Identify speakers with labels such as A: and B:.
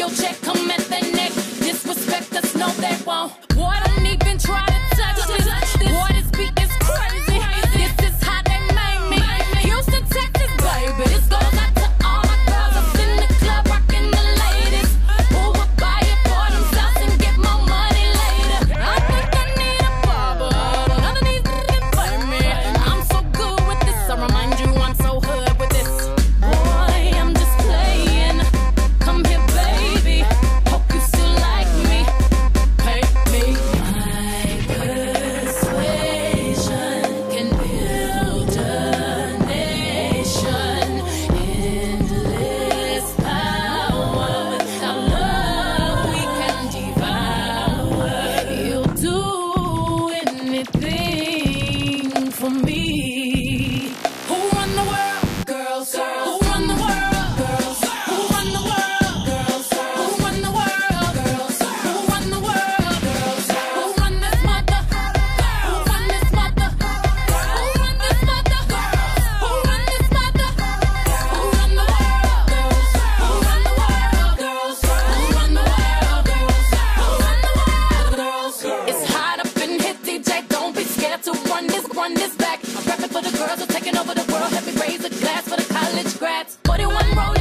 A: your check. for the girls who're taking over the world. Help me raise a glass for the college grads. 41 rolling.